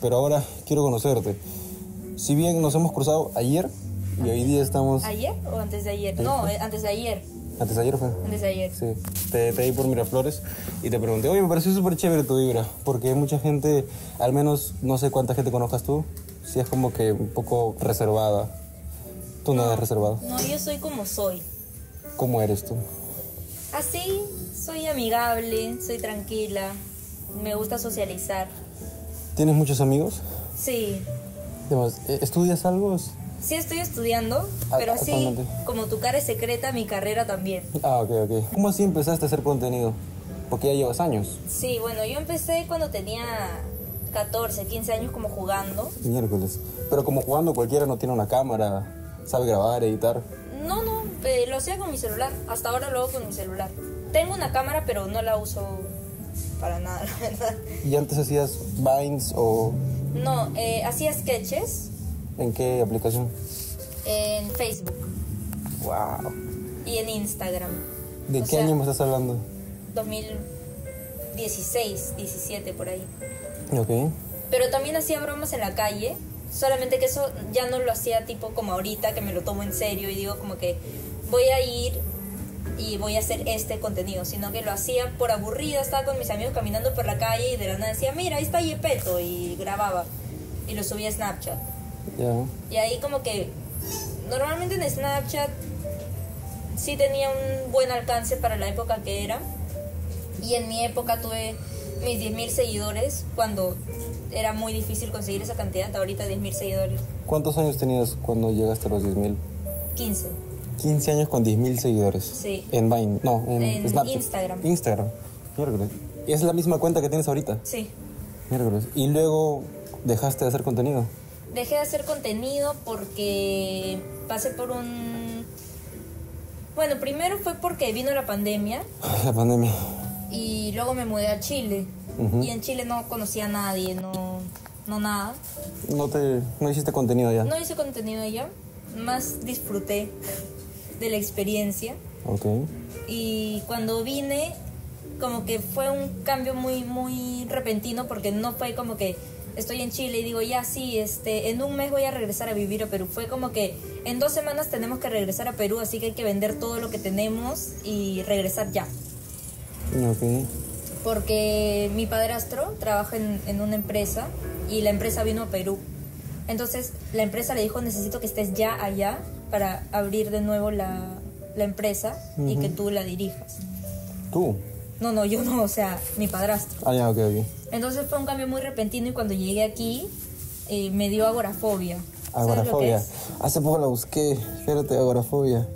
pero ahora quiero conocerte. Si bien nos hemos cruzado ayer y hoy día estamos... ¿Ayer o antes de ayer? No, eh, antes de ayer. Antes de ayer fue. Antes de ayer. Sí, te, te vi por Miraflores y te pregunté, oye, me pareció súper chévere tu vibra, porque mucha gente, al menos no sé cuánta gente conozcas tú, si es como que un poco reservada. Tú no eres reservado. No, yo soy como soy. ¿Cómo eres tú? Así, soy amigable, soy tranquila, me gusta socializar. ¿Tienes muchos amigos? Sí, ¿e- ¿Estudias algo? sí estoy estudiando, Ah, pero así, como tu cara es secreta, mi carrera también. Ah, ok, ok. ¿Cómo así empezaste a hacer contenido? Porque ya llevas años. Sí, bueno, yo empecé cuando tenía 14, 15 años como jugando. Miércoles. Pero como jugando cualquiera no tiene una cámara, sabe grabar, editar. No, no, eh, lo hacía con mi celular. Hasta ahora lo hago con mi celular. Tengo una cámara, pero no la uso para nada, la verdad. ¿Y antes hacías Vines o No, eh, hacía sketches en qué aplicación? en Facebook Wow. y en Instagram. ¿De O qué sea, año me estás hablando? 2016, 17 por ahí. Ok. Pero también hacía bromas en la calle, solamente que eso ya no lo hacía tipo como ahorita, que me lo tomo en serio y digo como que voy a ir y voy a hacer este contenido, sino que lo hacía por aburrida, estaba con mis amigos caminando por la calle y de la nada decía, mira, ahí está Yepeto y grababa y lo subía a Snapchat. Y ahí como que normalmente en Snapchat sí tenía un buen alcance para la época que era. Y en mi época tuve mis 10.000 seguidores cuando era muy difícil conseguir esa cantidad. Ahorita 10.000 seguidores. ¿Cuántos años tenías cuando llegaste a los 10.000? 15. 15 años con 10.000 seguidores. Sí. En Vine, no, en, En Snapchat. Instagram. Instagram. Miércoles. ¿Y es la misma cuenta que tienes ahorita? Sí. Miércoles. Y luego dejaste de hacer contenido. Dejé de hacer contenido porque pasé por un... Bueno, primero fue porque vino la pandemia La pandemia. y luego me mudé a Chile. Y en Chile no conocía a nadie, no, no nada. No te, no hiciste contenido ya. No hice contenido allá, más disfruté de la experiencia. Ok. Y cuando vine, como que fue un cambio muy, muy repentino porque no fue como que estoy en Chile y digo, ya sí, este, en un mes voy a regresar a vivir a Perú. Fue como que en dos semanas tenemos que regresar a Perú, así que hay que vender todo lo que tenemos y regresar ya. Ok. porque mi padrastro trabaja en, en una empresa y la empresa vino a Perú. Entonces la empresa le dijo, necesito que estés ya allá para abrir de nuevo la, la empresa y que tú la dirijas. ¿Tú? No, no, yo no, o sea, mi padrastro. Ah, ya, ok, ok. Entonces fue un cambio muy repentino y cuando llegué aquí eh, me dio agorafobia. ¿Sabes lo que Agorafobia. Hace poco la busqué. Espérate, agorafobia.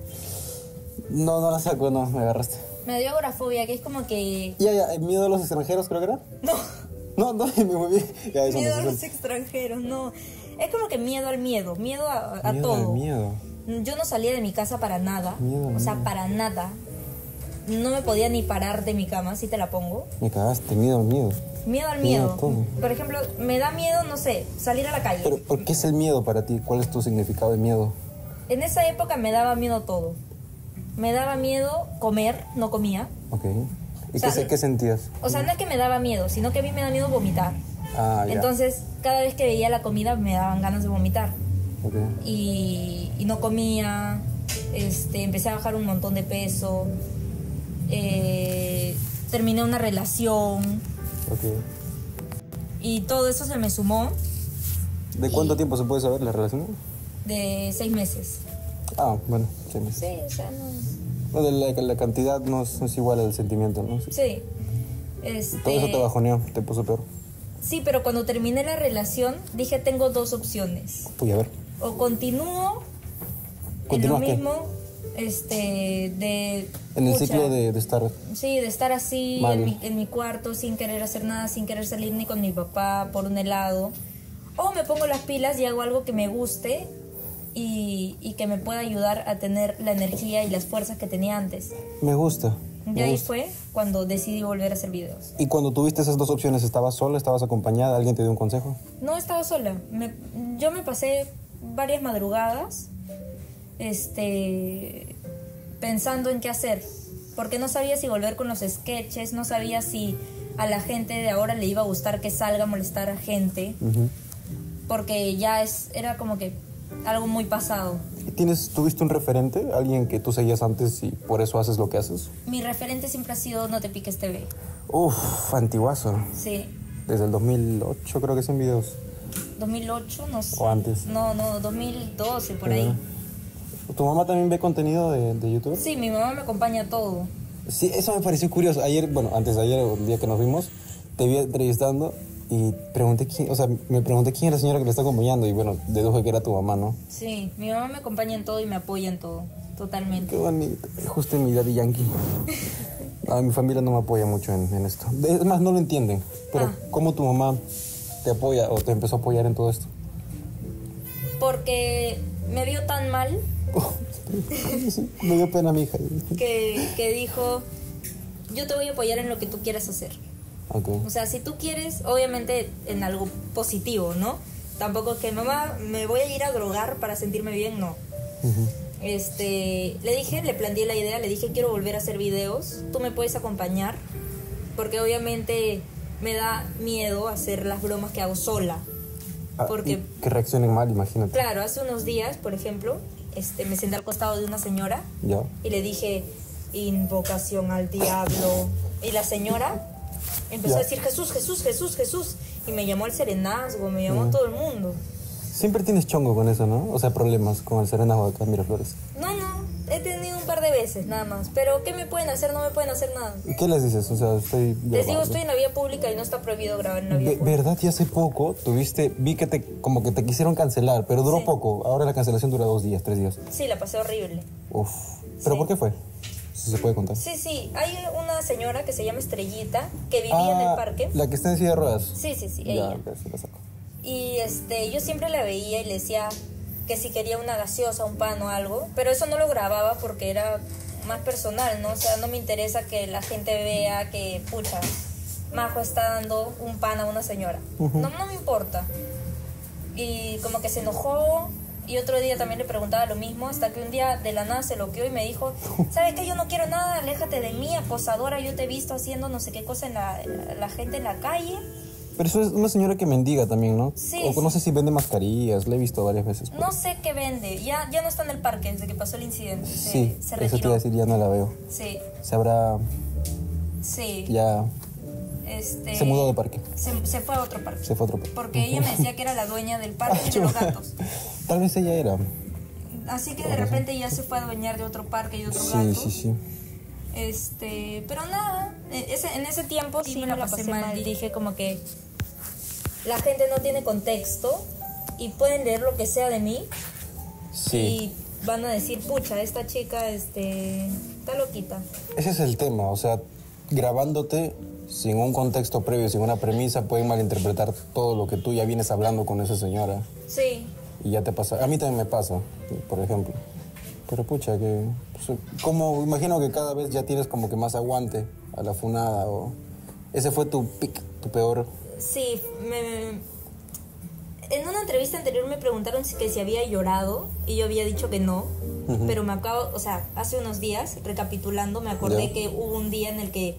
No, no la saco, no, me agarraste. Me dio agorafobia, que es como que... Ya, ya, ¿el miedo a los extranjeros creo que era? No, No, no, me bien. Ya, eso miedo a los extranjeros, no. Es como que miedo al miedo, miedo a, a Miedo todo. al miedo. Yo no salía de mi casa para nada. Miedo o sea, para nada. No me podía ni parar de mi cama, si te la pongo. Me cagaste, miedo al miedo. Miedo al Miedo. Por ejemplo, me da miedo, no sé, salir a la calle. Pero, ¿por qué es el miedo para ti? ¿Cuál es tu significado de miedo? En esa época me daba miedo todo. Me daba miedo comer, no comía. Ok. ¿Y O sea, qué, se- qué sentías? O sea, no es que me daba miedo, sino que a mí me da miedo vomitar. Ah, ya. Entonces, cada vez que veía la comida me daban ganas de vomitar. Y, y no comía, este, empecé a bajar un montón de peso, eh, terminé una relación Ok. y todo eso se me sumó ¿De cuánto tiempo se puede saber la relación? de seis meses. Ah, bueno, sí. Sí, o sea, no... La, la cantidad no es, no es igual al sentimiento, ¿no? Sí. Este, Todo eso te bajoneó, te puso peor. Sí, pero cuando terminé la relación dije tengo dos opciones. Uy, a ver. O continúo en lo mismo, este, de... En el pucha, ciclo de, de estar... Sí, de estar así en mi, en mi cuarto sin querer hacer nada, sin querer salir ni con mi papá por un helado. O me pongo las pilas y hago algo que me guste y, y que me pueda ayudar a tener la energía y las fuerzas que tenía antes. Me gusta. Y ahí fue cuando decidí volver a hacer videos. Y cuando tuviste esas dos opciones, ¿estabas sola? ¿Estabas acompañada? ¿Alguien te dio un consejo? No estaba sola. Me- yo me pasé varias madrugadas este, pensando en qué hacer. Porque no sabía si volver con los sketches, no sabía si a la gente de ahora le iba a gustar que salga a molestar a gente, porque ya es, era como que algo muy pasado. ¿Tienes, ¿Tuviste un referente? ¿Alguien que tú seguías antes y por eso haces lo que haces? Mi referente siempre ha sido No te piques TV. Uf, antiguazo. Sí, Desde el 2008 creo que son videos. 2008, no sé. O antes. No, no, 2012, por ahí. ¿Tu mamá también ve contenido de, de YouTube? Sí, mi mamá me acompaña a todo. Sí, eso me pareció curioso. Ayer, bueno, antes de ayer, el día que nos vimos, te vi entrevistando y pregunté quién, o sea, me pregunté quién era la señora que le está acompañando y bueno, deduje que era tu mamá, ¿no? Sí, mi mamá me acompaña en todo y me apoya en todo, totalmente. Qué bonito. Justo en mi daddy yankee. No, mi familia no me apoya mucho en, en esto. Es más, no lo entienden. Pero Ah. ¿cómo tu mamá te apoya o te empezó a apoyar en todo esto? Porque me vio tan mal me dio pena mi hija. que, que dijo, yo te voy a apoyar en lo que tú quieras hacer. Ok. O sea, si tú quieres, obviamente en algo positivo, ¿no? Tampoco es que mamá, me voy a ir a drogar para sentirme bien, no. Este, le dije, le planteé la idea, le dije, quiero volver a hacer videos, tú me puedes acompañar, porque obviamente me da miedo hacer las bromas que hago sola. Ah, Porque- que reaccionen mal, imagínate. Claro, hace unos días, por ejemplo, este, me senté al costado de una señora Ya. y le dije, invocación al diablo. Y la señora empezó Ya. a decir, Jesús, Jesús, Jesús, Jesús. Y me llamó al serenazgo, me llamó todo el mundo. Siempre tienes chongo con eso, ¿no? O sea, problemas con el serenazgo acá en Miraflores. No, no, he tenido de veces nada más. Pero ¿qué me pueden hacer? No me pueden hacer nada. ¿Y qué les dices? O sea, estoy... Les digo, estoy en la vía pública y no está prohibido grabar en la vía Ve- pública. ¿Verdad? Y hace poco tuviste, vi que te, como que te quisieron cancelar, pero duró Sí. poco. Ahora la cancelación dura dos días, tres días. Sí, la pasé horrible. Uf. ¿Pero Sí. por qué fue? Si se puede contar. Sí, sí, hay una señora que se llama Estrellita que vivía en el Ah, parque. La que está en silla de ruedas. Sí, sí, sí, ella. ya se la saco. Y este, yo siempre la veía y le decía que si quería una gaseosa, un pan o algo, pero eso no lo grababa porque era más personal, ¿no? O sea, no me interesa que la gente vea que, pucha, Majo está dando un pan a una señora. No, no me importa. Y como que se enojó y otro día también le preguntaba lo mismo, hasta que un día de la nada se loqueó y me dijo, ¿sabes qué? Yo no quiero nada, aléjate de mí, acosadora, yo te he visto haciendo no sé qué cosa en la, la gente en la calle. Pero eso es una señora que mendiga también, ¿no? Sí, O no sí. sé si vende mascarillas, la he visto varias veces. No sé qué vende, ya, ya no está en el parque desde que pasó el incidente. Se, sí, se eso te iba retiró. a decir, ya no la veo. Sí, Se habrá, sí. ya, Este, se mudó de parque. Se, se fue a otro parque. Se fue a otro parque. Porque ella me decía que era la dueña del parque y de los gatos. Tal vez ella era. Así que de repente ya se fue a adueñar de otro parque y de otro Sí, gato. sí, sí. Este, pero nada, e- ese, en ese tiempo sí, me la pasé mal. Y dije como que la gente no tiene contexto y pueden leer lo que sea de mí Sí. y van a decir, pucha, esta chica este, está loquita. Ese es el tema, o sea, grabándote sin un contexto previo, sin una premisa, pueden malinterpretar todo lo que tú ya vienes hablando con esa señora Sí, y ya te pasa. A mí también me pasa, por ejemplo. Pero pucha, que. pues, como imagino que cada vez ya tienes como que más aguante a la funada o. Ese fue tu pic, tu peor. Sí, me... En una entrevista anterior me preguntaron si, que si había llorado y yo había dicho que no, pero me acabo, o sea, hace unos días, recapitulando, me acordé que hubo un día en el que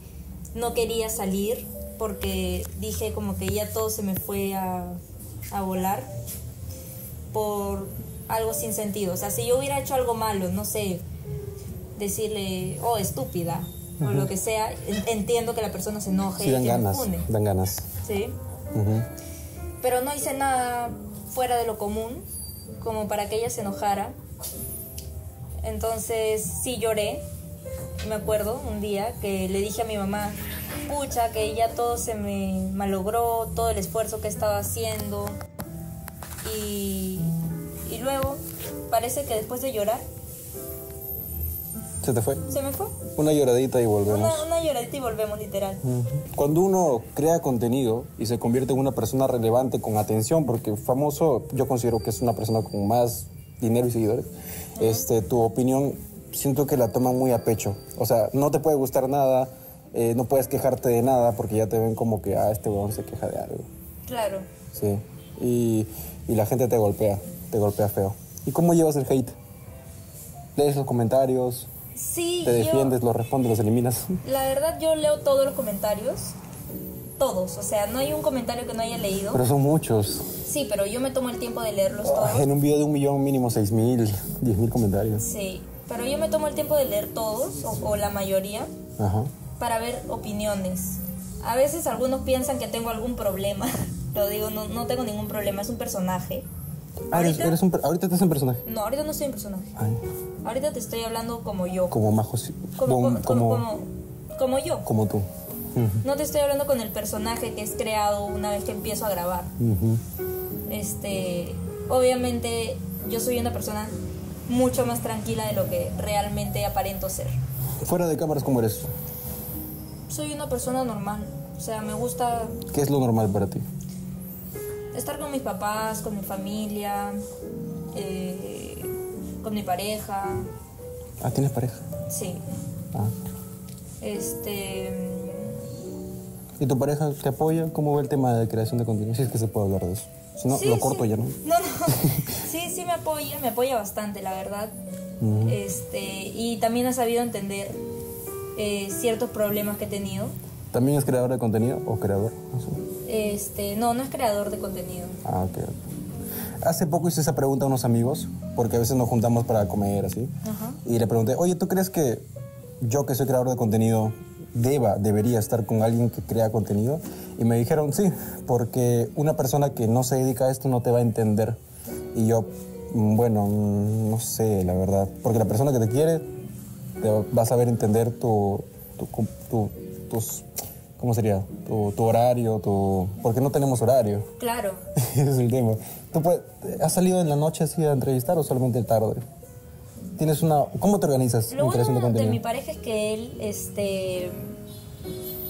no quería salir porque dije como que ya todo se me fue a, a volar por algo sin sentido. O sea, si yo hubiera hecho algo malo, no sé, decirle, oh, estúpida, o lo que sea, en- entiendo que la persona se enoje Sí, y dan me ganas, fune. dan ganas. Sí. Pero no hice nada fuera de lo común, como para que ella se enojara. Entonces sí lloré, me acuerdo, un día que le dije a mi mamá, pucha, que ya todo se me malogró, todo el esfuerzo que estaba haciendo. Y, y luego, parece que después de llorar, ¿Se te fue? se me fue. Una lloradita y volvemos. Una, una lloradita y volvemos, literal. Ujú. Cuando uno crea contenido y se convierte en una persona relevante con atención, porque famoso yo considero que es una persona con más dinero y seguidores, este, tu opinión siento que la toman muy a pecho. O sea, no te puede gustar nada, eh, no puedes quejarte de nada porque ya te ven como que, ah, este weón se queja de algo. Claro. Sí. Y, y la gente te golpea, te golpea feo. ¿Y cómo llevas el hate? ¿Lees los comentarios? Sí, ¿Te yo- defiendes, los respondes, los eliminas? La verdad yo leo todos los comentarios todos, o sea, no hay un comentario que no haya leído. Pero son muchos. Sí, pero yo me tomo el tiempo de leerlos todos. En un video de un millón mínimo seis mil, diez mil comentarios. Sí, pero yo me tomo el tiempo de leer todos, o, o la mayoría, Ajá. para ver opiniones. A veces algunos piensan que tengo algún problema. Lo digo, no, no tengo ningún problema, es un personaje. Ah, Ahorita- eres un ahorita estás en personaje. No, ahorita no soy un personaje. Ay, Ahorita te estoy hablando como yo. como Majo. Como, como, como, como, como, como yo. como tú. No te estoy hablando con el personaje que es creado una vez que empiezo a grabar. Este, obviamente yo soy una persona mucho más tranquila de lo que realmente aparento ser. Fuera de cámaras, ¿cómo eres? Soy una persona normal. O sea, me gusta ¿Qué es lo normal para ti? Estar con mis papás, con mi familia, eh, con mi pareja. Ah, ¿tienes pareja? Sí. Ah. Este. ¿Y tu pareja te apoya? ¿Cómo ve el tema de creación de contenido? Si es que se puede hablar de eso. Si no, sí, lo corto sí. ya, ¿no? No, no. Sí, sí me apoya, me apoya bastante, la verdad. Este, y también ha sabido entender eh, ciertos problemas que he tenido. ¿También es creador de contenido o creador? No sé. Este, no, no es creador de contenido. Ah, ok. Hace poco hice esa pregunta a unos amigos, porque a veces nos juntamos para comer así. Ajá. Y le pregunté, oye, ¿tú crees que yo que soy creador de contenido deba, debería estar con alguien que crea contenido? Y me dijeron, sí, porque una persona que no se dedica a esto no te va a entender. Y yo, mm, bueno, mm, no sé, la verdad. Porque la persona que te quiere te va a saber entender tu, tu, tu- tus, ¿cómo sería? Tu, tu horario, tu... Porque no tenemos horario. Claro. Ese es el tema. ¿Tú puedes- has salido en la noche así a entrevistar o solamente tarde? ¿Tienes una... ¿Cómo te organizas Lo en creación de bueno de mi pareja es que él, este,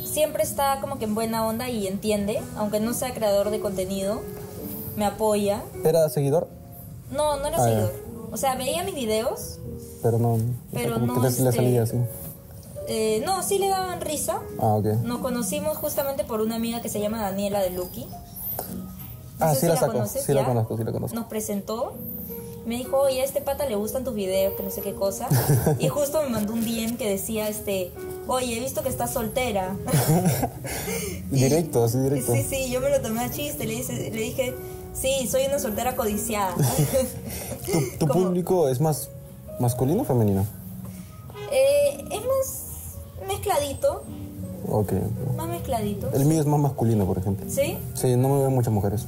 siempre está como que en buena onda y entiende, aunque no sea creador de contenido, me apoya. ¿Era seguidor? No, no era Ah, seguidor. O sea, veía mis videos. Pero no... Pero no, que le, le este- salía así. Eh, no, sí le daban risa. Ah, ok. Nos conocimos justamente por una amiga que se llama Daniela de Lucky. No ah, sí si la saco. conoces, sí la conozco, sí la conozco. Nos presentó. Me dijo, oye, a este pata le gustan tus videos, que no sé qué cosa. y justo me mandó un DM que decía, este, oye, he visto que estás soltera. Directo, así directo. sí, sí, yo me lo tomé a chiste. Le, dice- le dije, sí, soy una soltera codiciada. ¿Tu, público es más masculino o femenino? Mezcladito, Ok. más mezcladito. El mío es más masculino, por ejemplo. ¿Sí? Sí, no me ven muchas mujeres.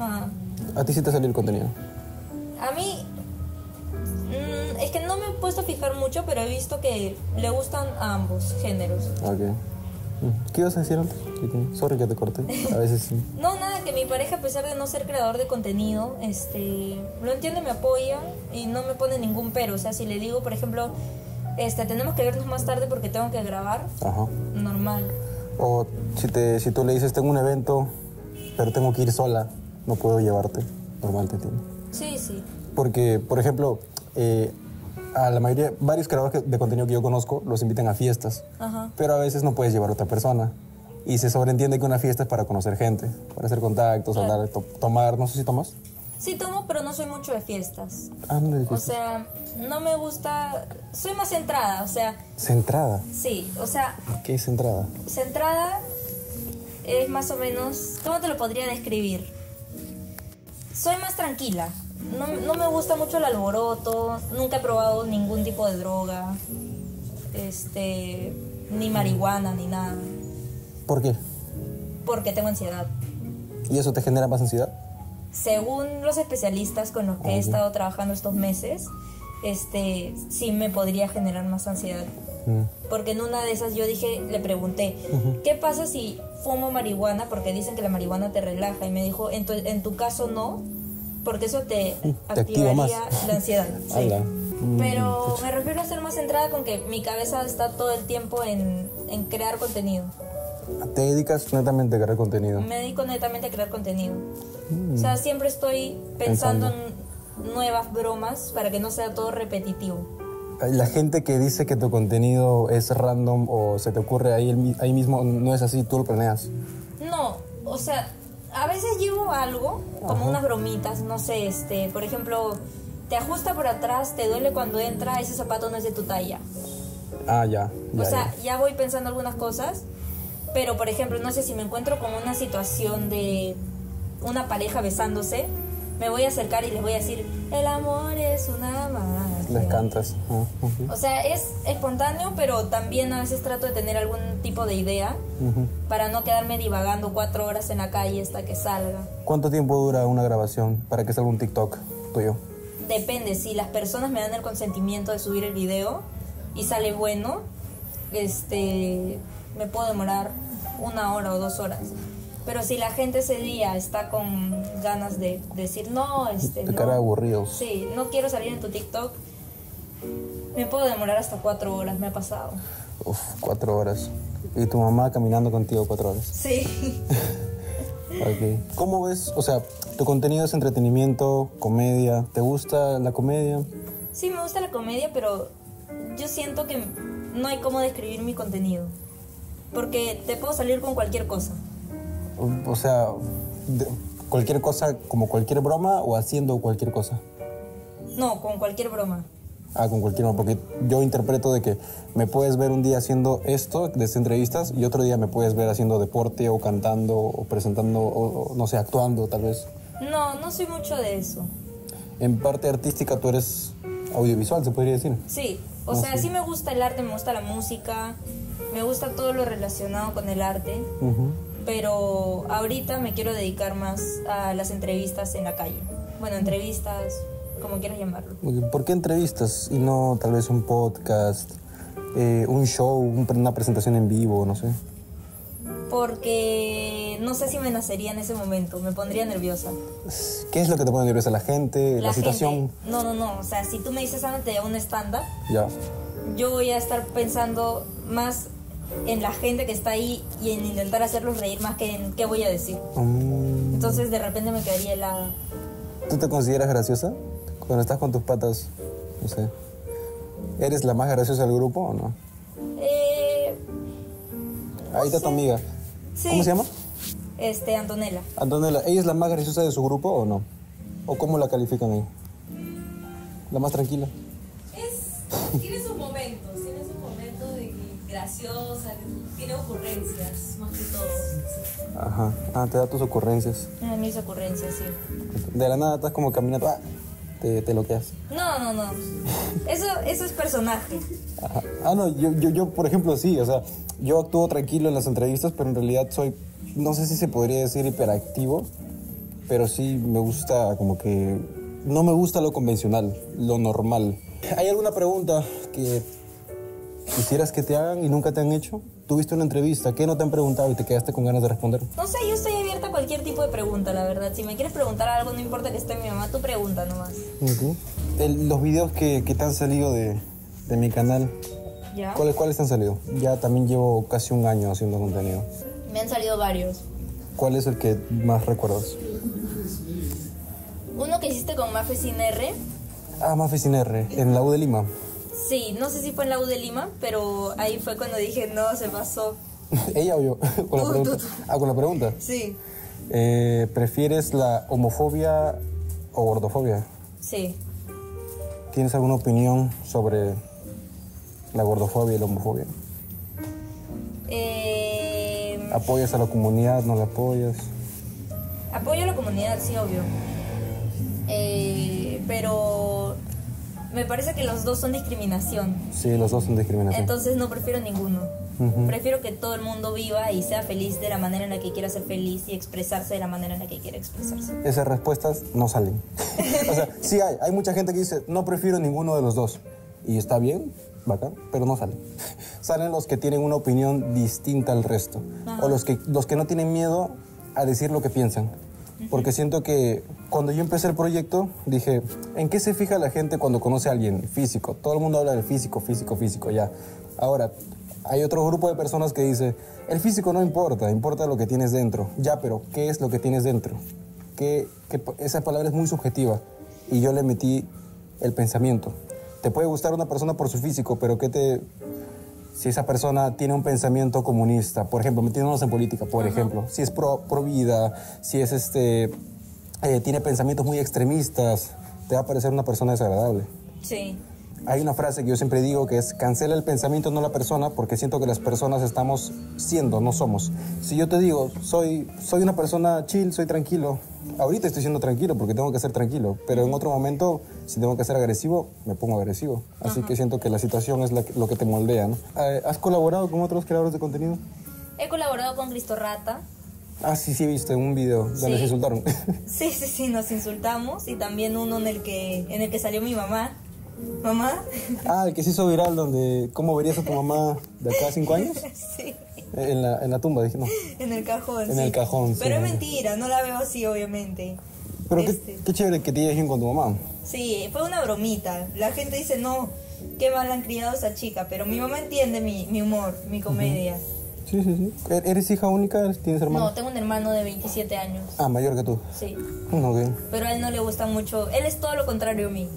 Ajá. A ti sí te salió el contenido. A mí, mm, es que no me he puesto a fijar mucho, pero he visto que le gustan a ambos géneros. Ok. Mm. ¿Qué ibas a decir antes? Sorry que te corté. A veces sí. No, nada, que mi pareja, a pesar de no ser creador de contenido, este, lo entiende, me apoya y no me pone ningún pero. O sea, si le digo, por ejemplo, este, tenemos que vernos más tarde porque tengo que grabar, Ajá. normal. O si, te, si tú le dices, tengo un evento, pero tengo que ir sola, no puedo llevarte. Normal te entiendo. Sí, sí. Porque, por ejemplo, eh, a la mayoría, varios creadores de contenido que yo conozco los invitan a fiestas, Ajá. pero a veces no puedes llevar a otra persona. Y se sobreentiende que una fiesta es para conocer gente, para hacer contactos, Claro. hablar, to- tomar, no sé si tomas. Sí tomo, pero no soy mucho de fiestas. Ah, no O sea, no me gusta, soy más centrada, o sea, Centrada. sí, o sea, ¿Qué es centrada? Centrada es más o menos, ¿cómo te lo podría describir? Soy más tranquila. No, no me gusta mucho el alboroto. Nunca he probado ningún tipo de droga. Este, ni marihuana, ni nada. ¿Por qué? Porque tengo ansiedad. ¿Y eso te genera más ansiedad? Según los especialistas con los que he estado trabajando estos meses, este, sí me podría generar más ansiedad. Mm. Porque en una de esas yo dije, le pregunté, ¿qué pasa si fumo marihuana? Porque dicen que la marihuana te relaja. Y me dijo, en tu, en tu caso no, porque eso te, Te activa más. activaría la ansiedad. sí. Mm, Pero me refiero a ser más centrada con que mi cabeza está todo el tiempo en, en crear contenido. Te dedicas netamente a crear contenido. Me dedico netamente a crear contenido. O sea, siempre estoy pensando en nuevas bromas para que no sea todo repetitivo. La gente que dice que tu contenido es random o se te ocurre ahí, ahí mismo, no es así, tú lo planeas. No, o sea, a veces llevo algo, como unas bromitas, no sé, este, por ejemplo, te ajusta por atrás, te duele cuando entra, ese zapato no es de tu talla. Ah, ya. ya o sea, ya. ya voy pensando algunas cosas Pero, por ejemplo, no sé si me encuentro con una situación de una pareja besándose, me voy a acercar y les voy a decir, el amor es una magia. Les cantas. Ah, O sea, es espontáneo, pero también a veces trato de tener algún tipo de idea para no quedarme divagando cuatro horas en la calle hasta que salga. ¿Cuánto tiempo dura una grabación para que salga un TikTok tuyo? Depende, si las personas me dan el consentimiento de subir el video y sale bueno, este, me puedo demorar una hora o dos horas. Pero si la gente ese día está con ganas de decir, no, este, De no, cara aburridos. sí, no quiero salir en tu TikTok, me puedo demorar hasta cuatro horas, me ha pasado. Uf, cuatro horas. Y tu mamá caminando contigo cuatro horas. Sí. Ok. ¿Cómo ves? O sea, tu contenido es entretenimiento, comedia. ¿Te gusta la comedia? Sí, me gusta la comedia, pero yo siento que no hay cómo describir mi contenido. Porque te puedo salir con cualquier cosa. O- sea, cualquier cosa, como cualquier broma o haciendo cualquier cosa. No, con cualquier broma. Ah, con cualquier broma. Porque yo interpreto de que me puedes ver un día haciendo esto, de estas entrevistas, y otro día me puedes ver haciendo deporte o cantando o presentando, o, o, no sé, actuando tal vez. No, no soy mucho de eso. En parte artística tú eres audiovisual, se podría decir. Sí, o Ah, sea, sí me gusta el arte, me gusta la música, me gusta todo lo relacionado con el arte, pero ahorita me quiero dedicar más a las entrevistas en la calle. Bueno, entrevistas, como quieras llamarlo. ¿Por qué entrevistas y no tal vez un podcast, eh, un show, un- una presentación en vivo, no sé? Porque no sé si me nacería en ese momento, me pondría nerviosa. ¿Qué es lo que te pone nerviosa? ¿La gente? ¿La, situación? gente- no, no, no, o sea, si tú me dices ándate a un stand-up, Ya. Yo voy a estar pensando más en la gente que está ahí y en intentar hacerlos reír más que en qué voy a decir. Mm, Entonces de repente me quedaría helada. ¿Tú te consideras graciosa? Cuando estás con tus patas, no sé. ¿Eres la más graciosa del grupo o no? Eh, Ahí está tu amiga. sí. ¿Cómo se llama? Este, Antonella. Antonella. ¿Ella es la más graciosa de su grupo o no? ¿O cómo la califican ahí? ¿La más tranquila? Tiene sus momentos, tiene sus momentos de que graciosa, que tiene ocurrencias, más que todo. Ajá. Ah, te da tus ocurrencias. Ah, mis ocurrencias, sí. De la nada estás como caminando, ah, te, te loqueas. No, no, no. Eso, eso es personaje. Ajá. Ah, no, yo, yo, yo, por ejemplo, sí, o sea, yo actúo tranquilo en las entrevistas, pero en realidad soy, no sé si se podría decir hiperactivo, pero sí me gusta como que, no me gusta lo convencional, lo normal. ¿Hay alguna pregunta que quisieras que te hagan y nunca te han hecho? ¿Tuviste una entrevista? ¿Qué no te han preguntado y te quedaste con ganas de responder? No sé, yo estoy abierta a cualquier tipo de pregunta, la verdad. Si me quieres preguntar algo, no importa que esté mi mamá, tú pregunta nomás. El- los videos que, que te han salido de, de mi canal, ¿Ya? ¿cuáles, ¿cuáles te han salido? Ya también llevo casi un año haciendo contenido. Me han salido varios. ¿Cuál es el que más recuerdas? Uno que hiciste con Mafe Sin R. Ah, Mafe sin R, en la U de Lima. Sí, no sé si fue en la U de Lima, pero ahí fue cuando dije, no, se pasó. ¿Ella o yo? con la Tú, pregunta. tú, tú. Ah, con la pregunta. Sí. Eh, ¿Prefieres la homofobia o gordofobia? Sí. ¿Tienes alguna opinión sobre la gordofobia y la homofobia? Eh, ¿Apoyas a la comunidad? ¿No la apoyas? apoyo a la comunidad, sí, obvio. Eh, pero me parece que los dos son discriminación. Sí, los dos son discriminación. Entonces no prefiero ninguno. Prefiero que todo el mundo viva y sea feliz de la manera en la que quiera ser feliz y expresarse de la manera en la que quiera expresarse. Esas respuestas no salen. o sea, sí hay. Hay mucha gente que dice, no prefiero ninguno de los dos. Y está bien, bacán, pero no salen. Salen los que tienen una opinión distinta al resto. Ajá. O los que, los que no tienen miedo a decir lo que piensan. Porque siento que cuando yo empecé el proyecto, dije, ¿en qué se fija la gente cuando conoce a alguien físico? Todo el mundo habla del físico, físico, físico, ya. Ahora, hay otro grupo de personas que dice, el físico no importa, importa lo que tienes dentro. Ya, pero ¿qué es lo que tienes dentro? que, que esa palabra es muy subjetiva y yo le metí el pensamiento. Te puede gustar una persona por su físico, pero ¿qué te... Si esa persona tiene un pensamiento comunista, por ejemplo, metiéndonos en política, por ejemplo, si es pro, pro vida, si es este, eh, tiene pensamientos muy extremistas, te va a parecer una persona desagradable. Sí. Hay una frase que yo siempre digo que es cancela el pensamiento, no la persona, porque siento que las personas estamos siendo, no somos. Si yo te digo, soy, soy una persona chill, soy tranquilo, ahorita estoy siendo tranquilo porque tengo que ser tranquilo, pero en otro momento, si tengo que ser agresivo, me pongo agresivo. Así que siento que la situación es la lo que te moldea, ¿no? Eh, ¿Has colaborado con otros creadores de contenido? He colaborado con Cristo Rata. Ah, sí, sí, he visto en un video donde Sí. se insultaron. Sí, sí, sí, nos insultamos. Y también uno en el que, en el que salió mi mamá. ¿Mamá? ah, el que se hizo viral, donde, ¿cómo verías a tu mamá de acá a cinco años? Sí, En la, en la tumba, dije, no. en el cajón. En sí. el cajón, sí. Pero es mentira, no la veo así, obviamente. Pero qué, Este. qué chévere que te lleves bien con tu mamá. Sí, fue una bromita. La gente dice, no, qué mal han criado a esa chica. Pero mi mamá entiende mi, mi humor, mi comedia. Sí, sí, sí. ¿E- ¿Eres hija única? ¿Tienes hermano? No, tengo un hermano de 27 años. Ah, mayor que tú. Sí. Mm, Ok. Pero a él no le gusta mucho. Él es todo lo contrario a mí.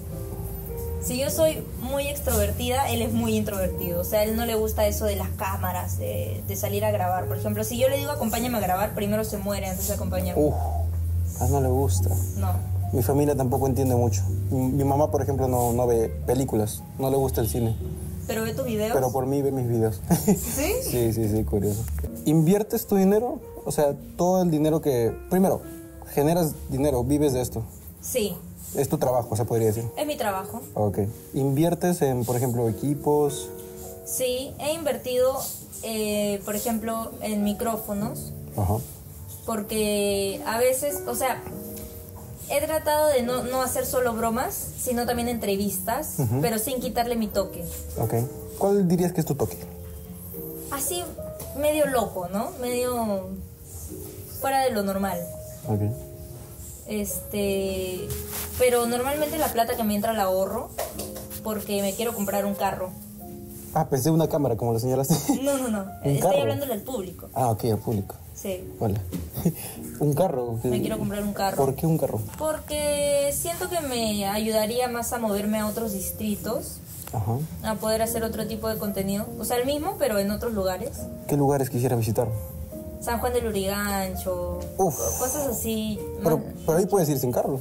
Si yo soy muy extrovertida, él es muy introvertido. O sea, él no le gusta eso de las cámaras, de, de salir a grabar. Por ejemplo, si yo le digo acompáñame a grabar, primero se muere antes de acompañarme. Uf, a él no le gusta. No. Mi familia tampoco entiende mucho. Mi, mi mamá, por ejemplo, no, no ve películas. No le gusta el cine. Pero ve tus videos. Pero por mí ve mis videos. ¿Sí? sí, sí, sí, curioso. ¿Inviertes tu dinero? O sea, todo el dinero que... Primero, generas dinero, vives de esto. Sí, Es tu trabajo, se podría decir. es mi trabajo. Ok. ¿Inviertes en, por ejemplo, equipos? Sí, he invertido, eh, por ejemplo, en micrófonos. Ajá. porque a veces, o sea, he tratado de no, no hacer solo bromas, sino también entrevistas, pero sin quitarle mi toque. Ok. ¿Cuál dirías que es tu toque? Así, medio loco, ¿no? Medio fuera de lo normal. Ok. Este, pero normalmente la plata que me entra la ahorro porque me quiero comprar un carro. Ah, pensé una cámara, como lo señalaste. No, no, no. ¿Un Estoy carro? hablándole al público. ah, ok, al público. Sí. Hola. un carro. Me quiero comprar un carro. ¿Por qué un carro? Porque siento que me ayudaría más a moverme a otros distritos, Ajá. a poder hacer otro tipo de contenido. O sea, el mismo, pero en otros lugares. ¿Qué lugares quisiera visitar? San Juan del Urigancho, Uf. cosas así. Pero, pero ahí puedes ir sin carro.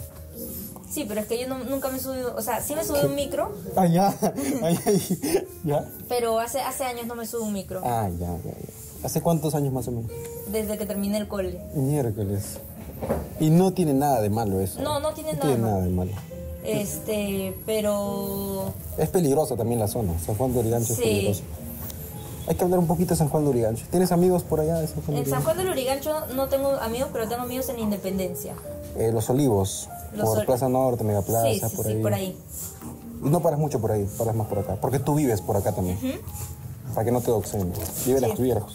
Sí, pero es que yo no- nunca me subí, o sea, sí me subí un micro, Ah, ya. Ay, ay. ¿Ya? pero hace, hace años no me subo a un micro, Ah, ya, ya, ya. ¿Hace cuántos años más o menos? desde que terminé el cole. Miércoles. Y no tiene nada de malo eso. No, no tiene No nada tiene malo. nada de malo. Este, pero Es peligrosa también la zona. San Juan de Urigancho es Sí. peligroso. Hay que hablar un poquito de San Juan de Urigancho. ¿Tienes amigos por allá de San Juan de en San? Juan del Urigancho no tengo amigos, pero tengo amigos en Independencia. Eh, los Olivos. Los por Ol- Plaza Norte, Mega Plaza, sí, sí, por sí, ahí. por ahí. Y no paras mucho por ahí, paras más por acá. Porque tú vives por acá también. Para que no te doxen. Vive las tuyas.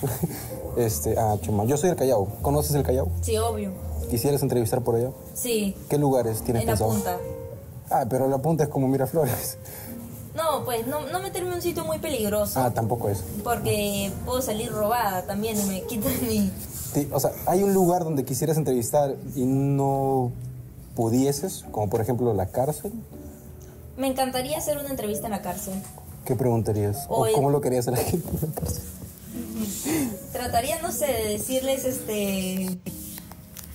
Este, ah, chuma. Yo soy del Callao. ¿Conoces el Callao? Sí, obvio. ¿Quisieras entrevistar por allá? Sí, ¿Qué lugares tienes en la pensado? punta. Ah, pero la punta es como Miraflores. No, pues no, no meterme en un sitio muy peligroso. Ah, tampoco es. Porque puedo salir robada también y me quitan mi... Sí, o sea, hay un lugar donde quisieras entrevistar y no pudieses, como por ejemplo la cárcel. Me encantaría hacer una entrevista en la cárcel. ¿Qué preguntarías? ¿O cómo lo querías a la gente en la cárcel? Trataría, no sé, de decirles, este...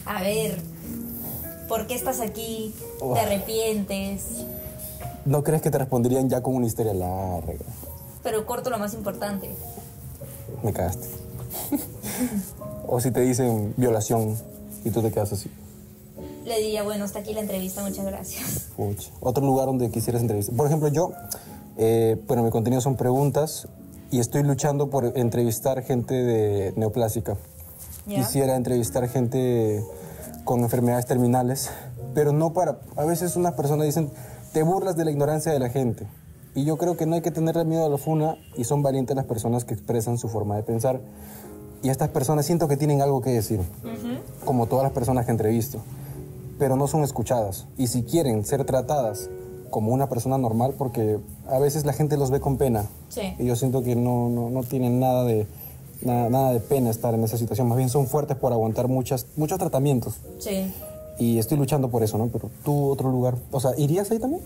A ver, ¿por qué estás aquí? ¿Te arrepientes? ¿No crees que te responderían ya con una historia larga? Pero corto lo más importante. Me cagaste. o si te dicen violación y tú te quedas así. Le diría, bueno, hasta aquí la entrevista, muchas gracias. Pucha. Otro lugar donde quisieras entrevistar. Por ejemplo, yo, eh, bueno, mi contenido son preguntas y estoy luchando por entrevistar gente de neoplásica. ¿Ya? Quisiera entrevistar gente con enfermedades terminales, pero no para... A veces unas personas dicen, te burlas de la ignorancia de la gente. Y yo creo que no hay que tenerle miedo a la funa y son valientes las personas que expresan su forma de pensar. Y estas personas siento que tienen algo que decir, como todas las personas que entrevisto, pero no son escuchadas. Y si quieren ser tratadas como una persona normal, porque a veces la gente los ve con pena. Sí. Y yo siento que no, no, no tienen nada de, nada, nada de pena estar en esa situación. Más bien son fuertes por aguantar muchas, muchos tratamientos. Sí. Y estoy luchando por eso, ¿no? Pero tú, otro lugar. O sea, ¿irías ahí también?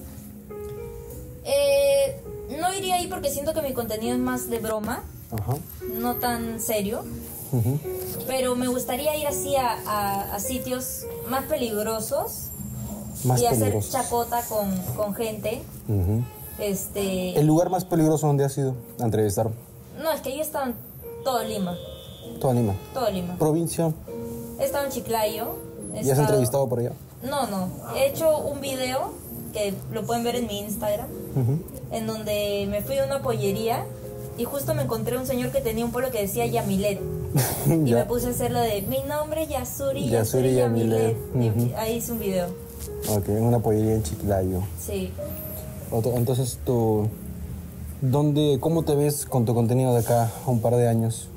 Eh, no iría ahí porque siento que mi contenido es más de broma, Ajá. no tan serio. Pero me gustaría ir así a, a- a sitios más peligrosos Más y hacer chacota con, con gente. Este. ¿El lugar más peligroso donde has ido a entrevistar? No, es que yo he estado en todo Lima. Todo Lima. Todo Lima. Provincia. He estado en Chiclayo. he ¿Y has entrevistado por allá? No, no. He hecho un video que lo pueden ver en mi Instagram. Ujú. En donde me fui a una pollería. Y justo me encontré un señor que tenía un pueblo que decía Yamilet. Y Ya. me puse a hacer lo de mi nombre es Yasuri, Yasuri Yasuri Yamilet. Yamilet. Ahí hice un video. Ok, en una pollería en Chiclayo. Sí. Entonces, tú, ¿dónde, ¿cómo te ves con tu contenido de acá a un par de años?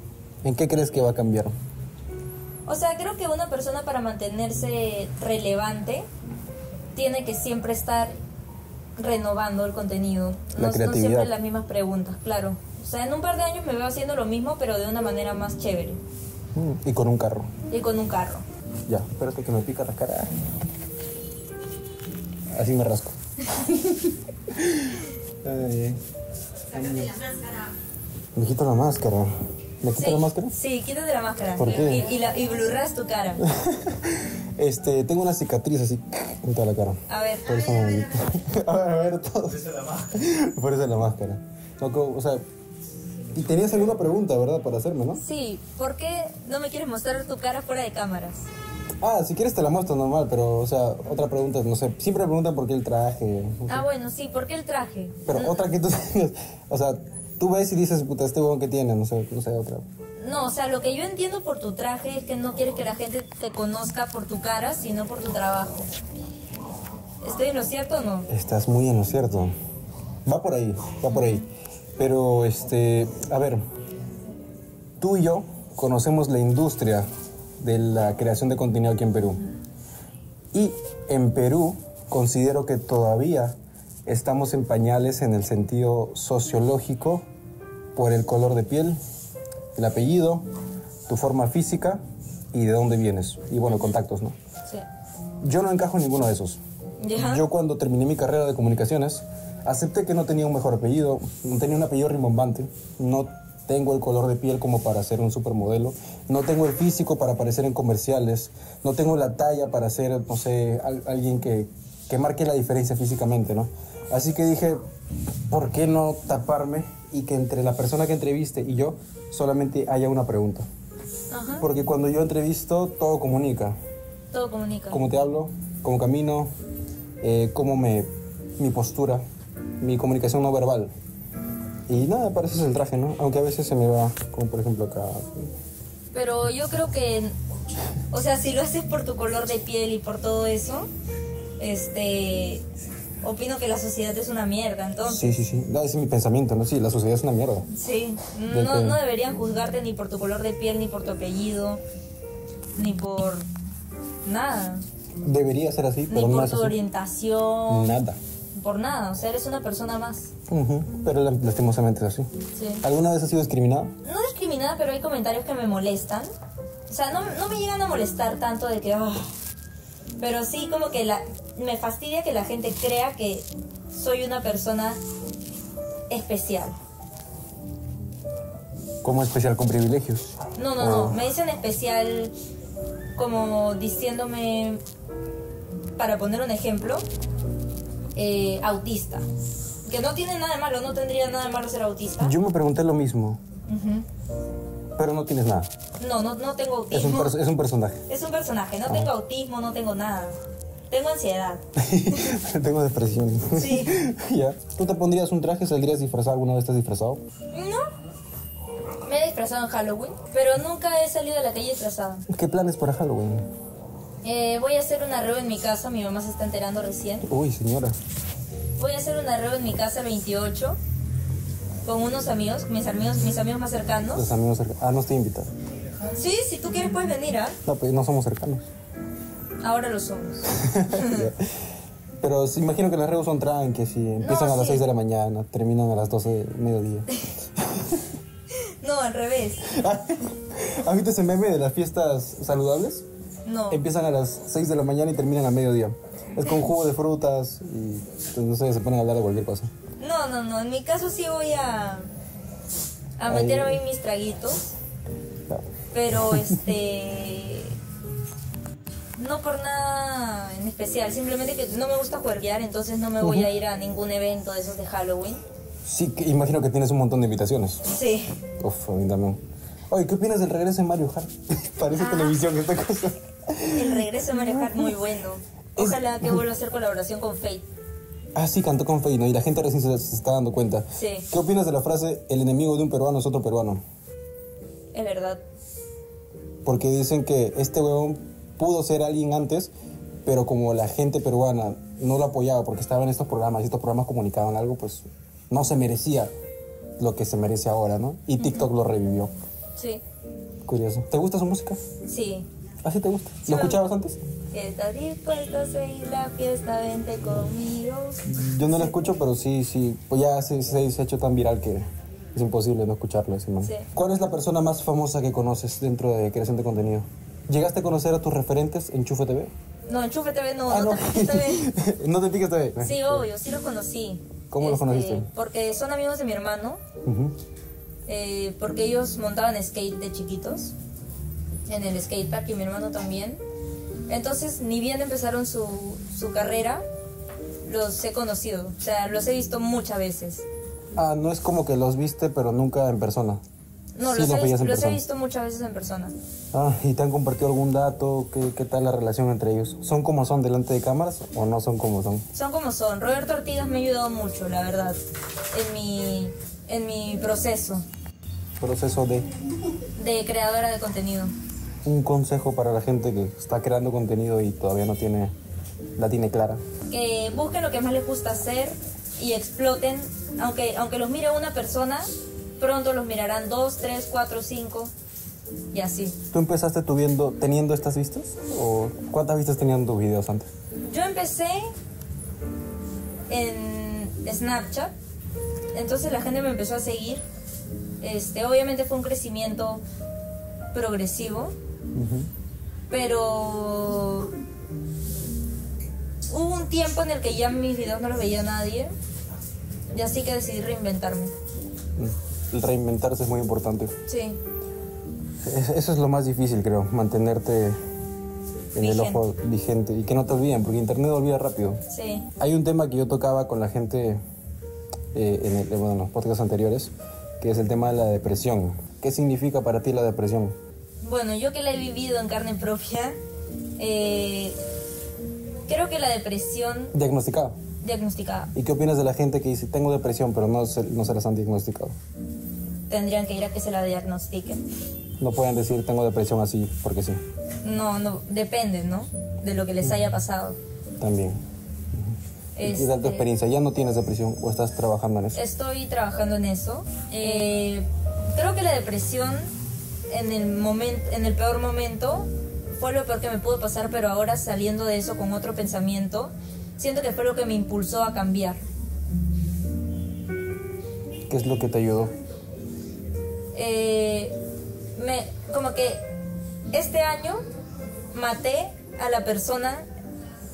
¿En qué crees que va a cambiar? O sea, creo que una persona para mantenerse relevante tiene que siempre estar renovando el contenido. La no, no creatividad. siempre las mismas preguntas, claro. O sea, en un par de años me veo haciendo lo mismo, pero de una manera más chévere. Mm, Y con un carro. Y con un carro. Ya, espérate que me pica la cara. Así me rasco. Ay, Sácate la máscara. me quito la máscara. ¿Me quito Sí, la máscara? Sí, quítate la máscara. ¿Por y, qué? Y, y la- y blurras tu cara. Este, tengo una cicatriz así en toda la cara. A ver. Por eso me... A ver, a ver, todo. Por eso la máscara. Por eso la máscara. No, o sea, y tenías alguna pregunta, ¿verdad? Para hacerme, ¿no? Sí, ¿por qué no me quieres mostrar tu cara fuera de cámaras? Ah, si quieres te la muestro normal, pero, o sea, otra pregunta, no sé, siempre me preguntan por qué el traje. Ah, bueno, sí, ¿por qué el traje? Pero otra que tú tengas, o sea, tú ves y dices, puta, este huevón que tiene, no sé, no sé, otra. No, o sea, lo que yo entiendo por tu traje es que no quieres que la gente te conozca por tu cara, sino por tu trabajo. ¿Estoy en lo cierto o no? Estás muy en lo cierto. Va por ahí, va por ahí. Pero, este, a ver, tú y yo conocemos la industria de la creación de contenido aquí en Perú. Y en Perú considero que todavía estamos en pañales en el sentido sociológico por el color de piel, el apellido, tu forma física y de dónde vienes. Y bueno, contactos, ¿no? Sí. Yo no encajo en ninguno de esos. ¿Ya? Yo cuando terminé mi carrera de comunicaciones, acepté que no tenía un mejor apellido, no tenía un apellido rimbombante, no tengo el color de piel como para ser un supermodelo, no tengo el físico para aparecer en comerciales, no tengo la talla para ser, no sé, al- alguien que, que marque la diferencia físicamente, ¿no? Así que dije, ¿por qué no taparme y que entre la persona que entreviste y yo solamente haya una pregunta? Ajá. Porque cuando yo entrevisto, todo comunica Todo comunica. cómo te hablo, cómo camino, eh, cómo me, mi postura, mi comunicación no verbal. Y nada, para eso es el traje, ¿no? Aunque a veces se me va, como por ejemplo acá. Pero yo creo que, o sea, si lo haces por tu color de piel y por todo eso, este, opino que la sociedad es una mierda, entonces. Sí, sí, sí. No, ese es mi pensamiento, ¿no? Sí, la sociedad es una mierda. Sí, ¿De no, no deberían juzgarte ni por tu color de piel, ni por tu apellido, ni por nada, Debería ser así, ni pero no por es tu así. orientación, Nada. Por nada, o sea, eres una persona más. Ujú, Pero la- lastimosamente es así. Sí. ¿Alguna vez has sido discriminado? No discriminada, pero hay comentarios que me molestan. O sea, no, no me llegan a molestar tanto de que... ah, pero sí como que la, me fastidia que la gente crea que soy una persona especial. Como especial con privilegios. No, no, Oh. no. Me dicen especial como diciéndome, para poner un ejemplo, eh, autista. Que no tiene nada de malo, no tendría nada de malo ser autista. Yo me pregunté lo mismo, pero no tienes nada. No, no, no tengo Es un, autismo. es un personaje. Es un personaje, no tengo autismo, no tengo nada. Tengo ansiedad. Tengo depresión. Sí. ya. ¿Tú te pondrías un traje? ¿Saldrías disfrazado? ¿Alguna vez estás disfrazado? No. Me he disfrazado en Halloween, pero nunca he salido a la calle disfrazada. ¿Qué planes para Halloween? Eh, voy a hacer un arreo en mi casa, mi mamá se está enterando recién. Uy, señora. Voy a hacer un arreo en mi casa el 28 con unos amigos, mis amigos, mis amigos más cercanos. Los amigos cercanos. Ah, no estoy invitado. Sí, si tú quieres puedes venir, ¿ah? No, pues no somos cercanos. Ahora lo somos. Pero sí, imagino que las reos son tranques y empiezan No, a las sí. 6 de la mañana, terminan a las 12 de mediodía. No, al revés. ¿Has visto ese meme de las fiestas saludables? No. Empiezan a las 6 de la mañana y terminan a mediodía. Es con jugo de frutas y pues, no sé, se ponen a hablar de cualquier cosa. No, no, no. En mi caso sí voy a, a Ahí. meterme ahí mis traguitos. Pero este. No por nada en especial, simplemente que no me gusta juerguear, entonces no me voy a ir a ningún evento de esos de Halloween. Sí, que imagino que tienes un montón de invitaciones. Sí. Uf, a mí también. Oye, ¿qué opinas del regreso de Mario Kart? Parece Ah. televisión esta cosa. El regreso de Mario Kart muy bueno. Ojalá que vuelva a hacer colaboración con Fate. Ah, sí, cantó con Feino y la gente recién se, se está dando cuenta. Sí. ¿Qué opinas de la frase, el enemigo de un peruano es otro peruano? Es verdad. Porque dicen que este huevón pudo ser alguien antes, pero como la gente peruana no lo apoyaba porque estaba en estos programas y estos programas comunicaban algo, pues no se merecía lo que se merece ahora, ¿no? Y TikTok lo revivió. Sí. Curioso. ¿Te gusta su música? Sí. ¿Ah, sí te gusta? ¿Lo escuchabas antes? ¿Estás dispuesto a seguir la fiesta? Vente conmigo. Yo no lo escucho, pero sí, sí. Pues ya se, se- se ha hecho tan viral que es imposible no escucharlo ese man. Sí. ¿Cuál es la persona más famosa que conoces dentro de creación de contenido? ¿Llegaste a conocer a tus referentes en Chufe TV? No, Enchufe TV no, Ah, no, TV. no te piques TV. Sí, obvio, sí los conocí. ¿Cómo los conociste? Porque son amigos de mi hermano, Ujú. eh, porque ellos montaban skate de chiquitos en el skatepark y mi hermano también. Entonces, ni bien empezaron su, su carrera, los he conocido. O sea, los he visto muchas veces. Ah, no es como que los viste, pero nunca en persona. No, Sí los, los he, los he persona. visto muchas veces en persona. Ah, ¿y te han compartido algún dato? ¿Qué, ¿Qué tal la relación entre ellos? ¿Son como son delante de cámaras o no son como son? Son como son. Roberto Ortigas me ha ayudado mucho, la verdad, en mi, en mi proceso Proceso de de creadora de contenido. Un consejo para la gente que está creando contenido y todavía no tiene, la tiene clara. que busquen lo que más les gusta hacer y exploten. Aunque, aunque los mire una persona, pronto los mirarán dos, tres, cuatro, cinco y así. ¿Tú empezaste tuviendo, teniendo estas vistas? ¿O cuántas vistas tenían tus videos antes? Yo empecé en Snapchat, entonces la gente me empezó a seguir. Este, obviamente fue un crecimiento progresivo, pero hubo un tiempo en el que ya mis videos no los veía nadie y así que decidí reinventarme. Mm. El reinventarse es muy importante. Sí, Es- Eso es lo más difícil, creo, mantenerte en el ojo vigente y que no te olviden, porque internet olvida rápido. sí. Hay un tema que yo tocaba con la gente eh, en, el- bueno, en los podcasts anteriores, que es el tema de la depresión. ¿Qué significa para ti la depresión? Bueno, yo que la he vivido en carne propia, eh, creo que la depresión Diagnosticada. diagnosticada ¿Y qué opinas de la gente que dice, tengo depresión, pero no se, no se las han diagnosticado? tendrían que ir a que se la diagnostiquen. No pueden decir, tengo depresión así, porque sí. No, no, depende, ¿no? De lo que les haya pasado. También. ¿Y qué tal tu Este, experiencia? ¿Ya no tienes depresión o estás trabajando en eso? Estoy trabajando en eso. Eh, creo que la depresión en el momento, en el peor momento, fue lo peor que me pudo pasar, pero ahora saliendo de eso con otro pensamiento, siento que fue lo que me impulsó a cambiar. ¿Qué es lo que te ayudó? Eh, me, como que este año maté a la persona,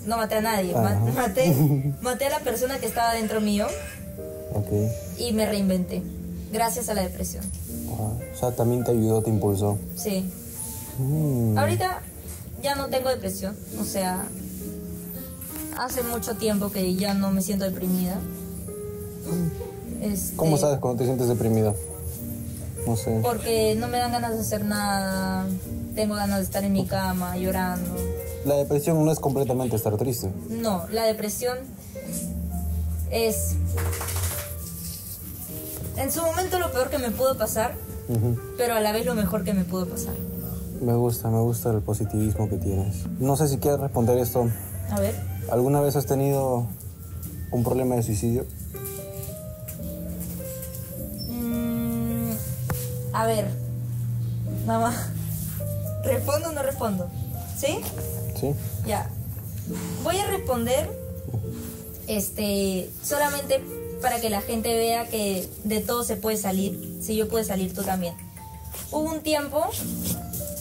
no maté a nadie, maté, maté a la persona que estaba dentro mío y me reinventé, gracias a la depresión. O sea, también te ayudó, te impulsó. Sí. Mm. Ahorita ya no tengo depresión, o sea, hace mucho tiempo que ya no me siento deprimida. Este, ¿Cómo sabes cuando te sientes deprimida? No sé. Porque no me dan ganas de hacer nada, tengo ganas de estar en mi cama llorando. La depresión no es completamente estar triste. No, la depresión es en su momento lo peor que me pudo pasar, Pero a la vez lo mejor que me pudo pasar. Me gusta, me gusta el positivismo que tienes. No sé si quieres responder esto. A ver, ¿Alguna vez has tenido un problema de suicidio? mm, a ver, mamá, ¿respondo o no respondo? ¿Sí? ¿Sí? Ya. Voy a responder este solamente para que la gente vea que de todo se puede salir. Si yo puedo salir, tú también. Hubo un tiempo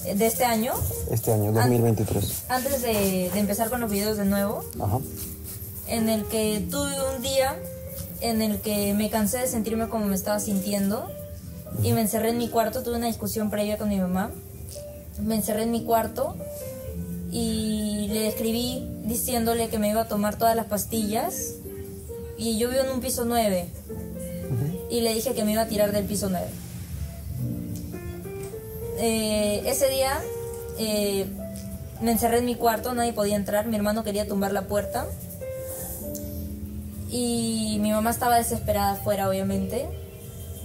eh, de este año, Este año, 2023. antes de, de empezar con los videos de nuevo, Ajá. en el que tuve un día en el que me cansé de sentirme como me estaba sintiendo y me encerré en mi cuarto, tuve una discusión previa con mi mamá, me encerré en mi cuarto y le escribí diciéndole que me iba a tomar todas las pastillas y yo vivo en un piso 9 y le dije que me iba a tirar del piso 9. Eh, ese día eh, me encerré en mi cuarto, nadie podía entrar, mi hermano quería tumbar la puerta y mi mamá estaba desesperada afuera, obviamente.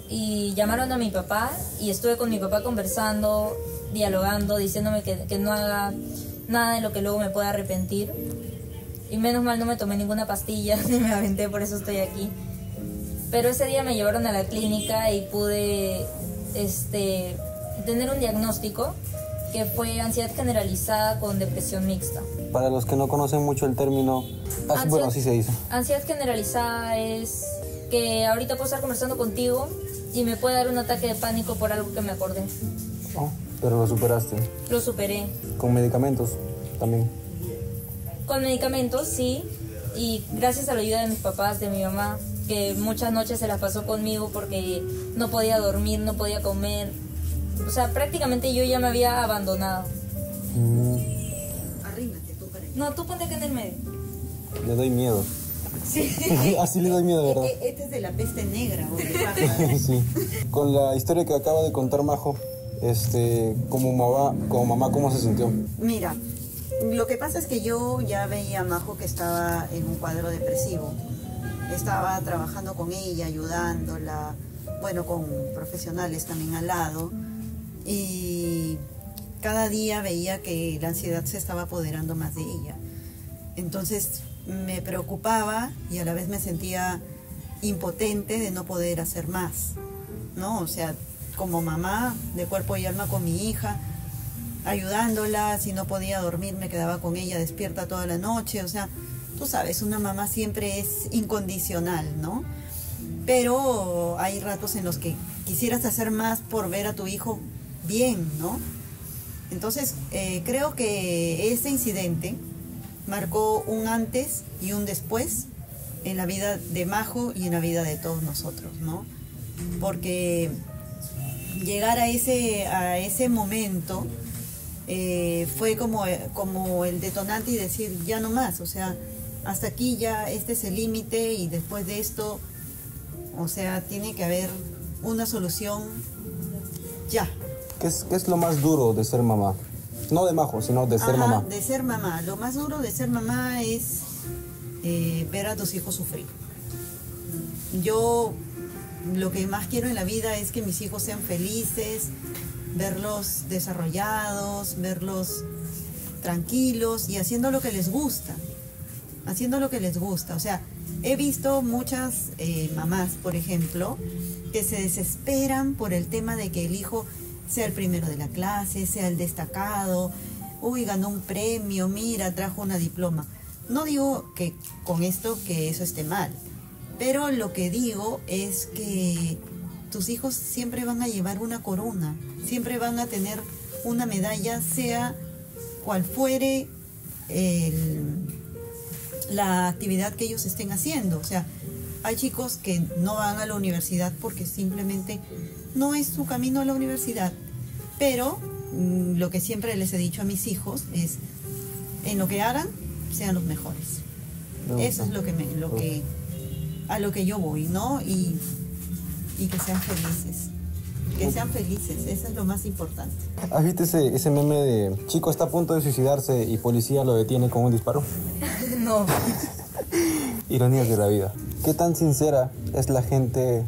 Y llamaron a mi papá y estuve con mi papá conversando, dialogando, diciéndome que, que no haga nada de lo que luego me pueda arrepentir. Y menos mal no me tomé ninguna pastilla ni me aventé, por eso estoy aquí. Pero ese día me llevaron a la clínica y pude este, tener un diagnóstico que fue ansiedad generalizada con depresión mixta. Para los que no conocen mucho el término, ah, bueno, así se dice. Ansiedad generalizada es que ahorita puedo estar conversando contigo y me puede dar un ataque de pánico por algo que me acordé. Oh, pero lo superaste. Lo superé. Con medicamentos también. Con medicamentos, sí. Y gracias a la ayuda de mis papás, de mi mamá, que muchas noches se las pasó conmigo porque no podía dormir, no podía comer, o sea, prácticamente yo ya me había abandonado. Mm. tú para No, tú ponte acá en el medio. Le doy miedo. Sí. Así le doy miedo, ¿verdad? Este es de la peste negra. sí. Con la historia que acaba de contar Majo, este, como mamá, como mamá, ¿cómo se sintió? Mira, lo que pasa es que yo ya veía a Majo que estaba en un cuadro depresivo. Estaba trabajando con ella, ayudándola, bueno, con profesionales también al lado y cada día veía que la ansiedad se estaba apoderando más de ella. Entonces me preocupaba y a la vez me sentía impotente de no poder hacer más, ¿no? O sea, como mamá de cuerpo y alma con mi hija, ayudándola, si no podía dormir me quedaba con ella despierta toda la noche, o sea, tú sabes, una mamá siempre es incondicional, ¿no? Pero hay ratos en los que quisieras hacer más por ver a tu hijo bien, ¿no? Entonces, eh, creo que ese incidente marcó un antes y un después en la vida de Majo y en la vida de todos nosotros, ¿no? Porque llegar a ese, a ese momento eh, fue como, como el detonante y decir, ya no más, o sea, hasta aquí ya este es el límite y después de esto, o sea, tiene que haber una solución ya, ¿Qué es, ¿Qué es lo más duro de ser mamá? No de majo, sino de ser mamá. De ser mamá. Lo más duro de ser mamá es eh, ver a tus hijos sufrir. Yo lo que más quiero en la vida es que mis hijos sean felices, verlos desarrollados, verlos tranquilos y haciendo lo que les gusta. Haciendo lo que les gusta. O sea, he visto muchas eh, mamás, por ejemplo, que se desesperan por el tema de que el hijo sea el primero de la clase, sea el destacado, uy, ganó un premio, mira, trajo una diploma. No digo que con esto que eso esté mal, pero lo que digo es que tus hijos siempre van a llevar una corona, siempre van a tener una medalla, sea cual fuere la actividad que ellos estén haciendo. O sea, hay chicos que no van a la universidad porque simplemente no es su camino a la universidad. Pero mm, lo que siempre les he dicho a mis hijos es, en lo que hagan, sean los mejores. Eso es lo que, me, lo que a lo que yo voy, ¿no? Y, y que sean felices. Que sean felices, eso es lo más importante. ¿Has visto ese, ese meme de chico está a punto de suicidarse y policía lo detiene con un disparo? no. Ironías de la vida. ¿Qué tan sincera es la gente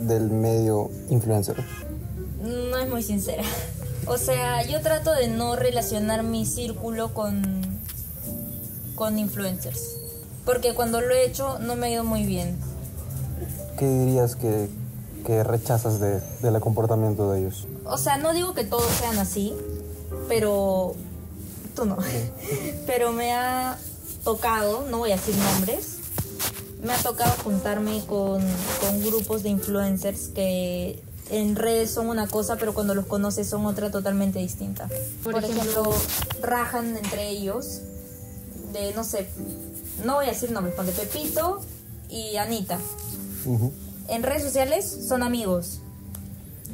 del medio influencer? No es muy sincera. O sea, yo trato de no relacionar mi círculo con, con influencers. Porque cuando lo he hecho no me ha ido muy bien. ¿Qué dirías que, que rechazas de, del comportamiento de ellos? O sea, no digo que todos sean así, pero tú no. pero me ha tocado, no voy a decir nombres, me ha tocado juntarme con, grupos de influencers que en redes son una cosa, pero cuando los conoces son otra totalmente distinta. Por, ejemplo, rajan entre ellos de, no sé, no voy a decir nombres, de Pepito y Anita. En redes sociales son amigos,